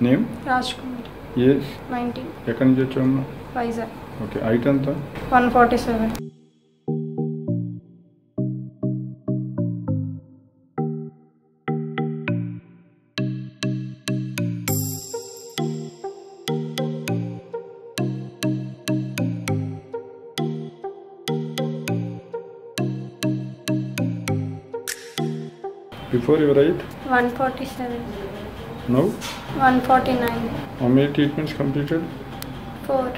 Name? Rajkumar. Yes. 19. Ekan jo chomna? Pfizer. Okay. Item? 147. Before you write? 147. No? 149. How many treatments completed? Four.